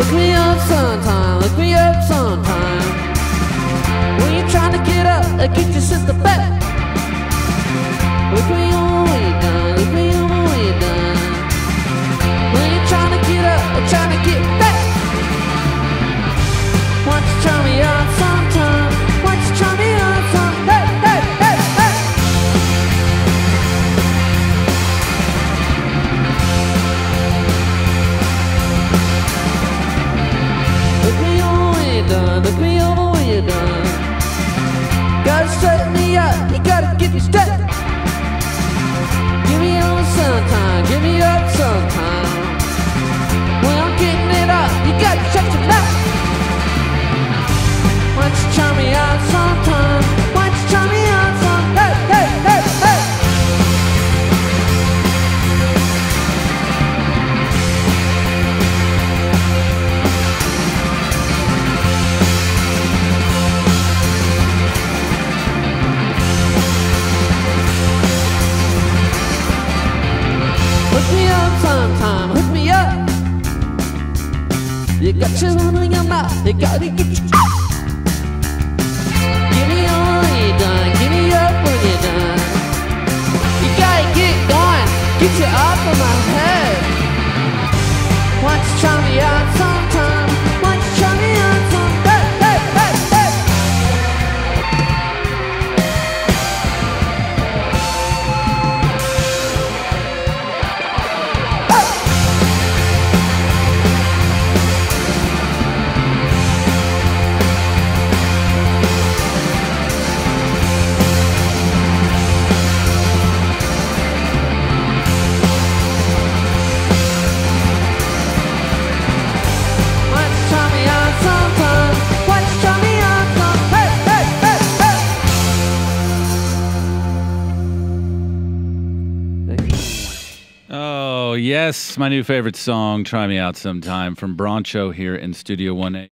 Look me up sometime, look me up sometime. When you're trying to get up, I get you sister back. take it. me up sometime, hook me up. You got your money in your mouth, you gotta get you out. Give me all when you're done, give me up when you're done. You gotta get going, get you off of my head. Once you try me out sometime. yes, my new favorite song, Try Me Out Sometime, from Broncho here in Studio 1A.